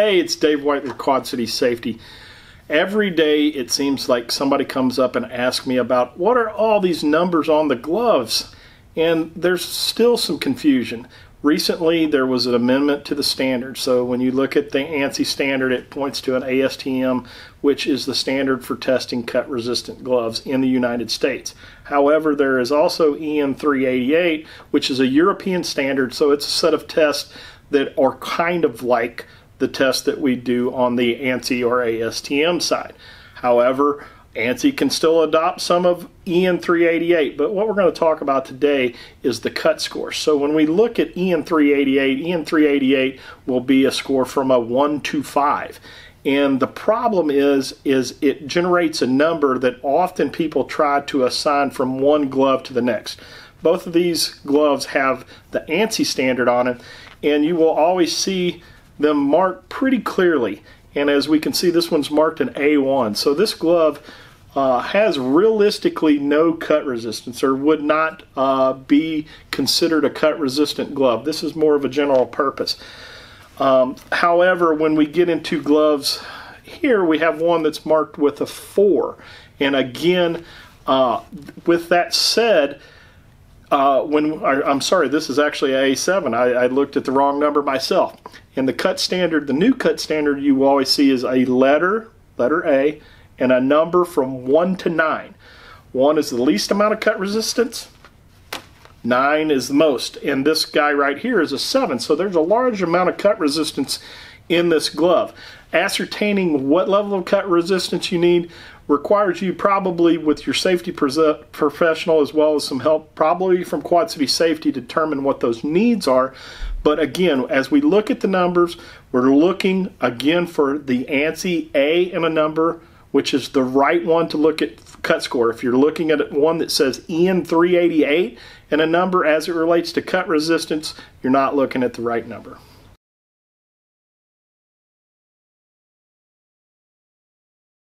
Hey, it's Dave White with Quad City Safety. Every day it seems like somebody comes up and asks me about what are all these numbers on the gloves? And there's still some confusion. Recently, there was an amendment to the standard. So when you look at the ANSI standard, it points to an ASTM, which is the standard for testing cut resistant gloves in the United States. However, there is also EN 388, which is a European standard. So it's a set of tests that are kind of like the test that we do on the ANSI or ASTM side. However, ANSI can still adopt some of EN 388, but what we're going to talk about today is the cut score. So when we look at EN 388, EN 388 will be a score from a 1 to 5. And the problem is is it generates a number that often people try to assign from one glove to the next. Both of these gloves have the ANSI standard on it, and you will always see them marked pretty clearly. And as we can see, this one's marked an A1. So this glove uh, has realistically no cut resistance or would not uh, be considered a cut resistant glove. This is more of a general purpose. Um, however, when we get into gloves here, we have one that's marked with a 4. And again, uh, with that said, uh, when I, am sorry, this is actually a A7. I, I, looked at the wrong number myself. And the cut standard, the new cut standard you always see is a letter, letter A, and a number from 1 to 9. 1 is the least amount of cut resistance. 9 is the most. And this guy right here is a 7. So there's a large amount of cut resistance in this glove. Ascertaining what level of cut resistance you need requires you probably with your safety professional as well as some help probably from Quad City Safety determine what those needs are. But again, as we look at the numbers, we're looking again for the ANSI A and a number, which is the right one to look at cut score. If you're looking at one that says EN 388 and a number as it relates to cut resistance, you're not looking at the right number.